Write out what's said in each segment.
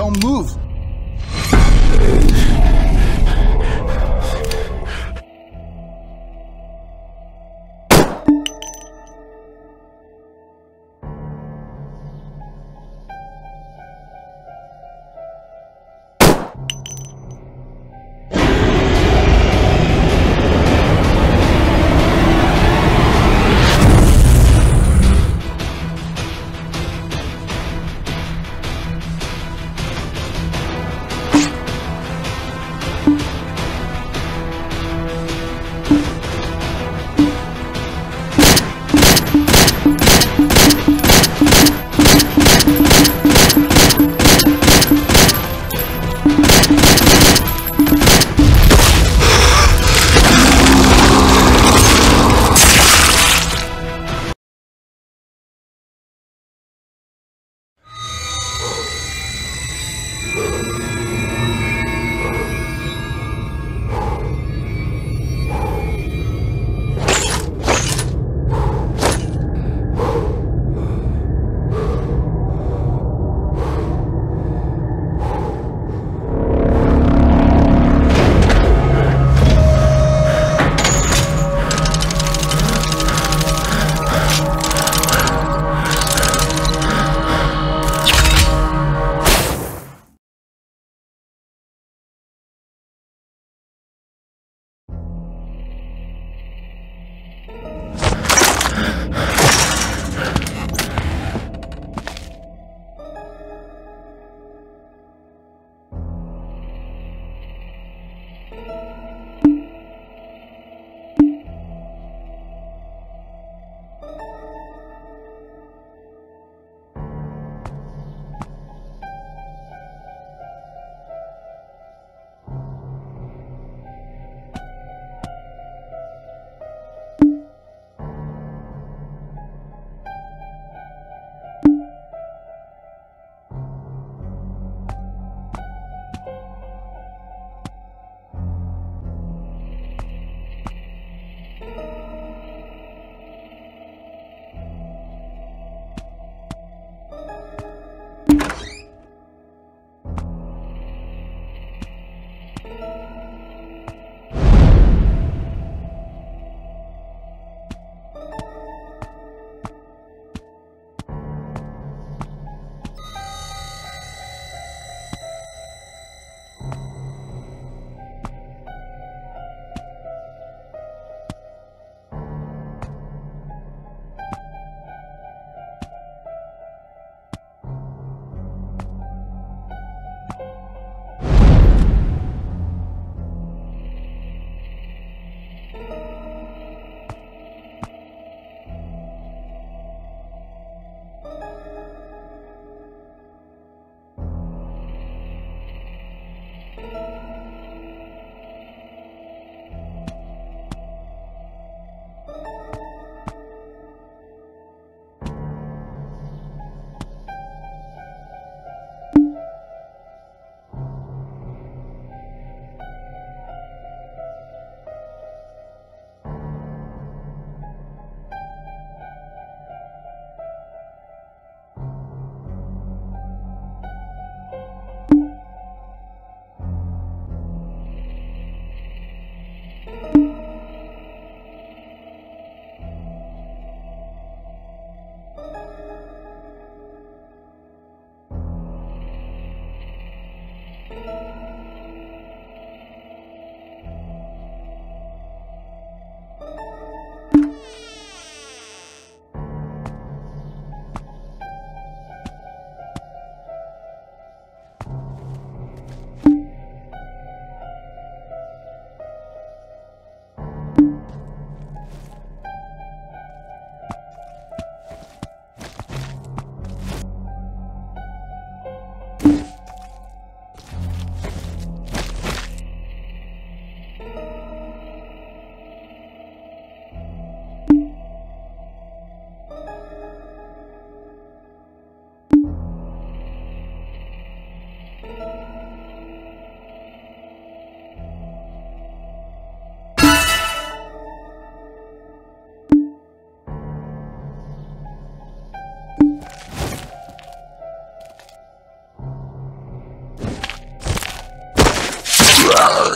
Don't move.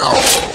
Oh.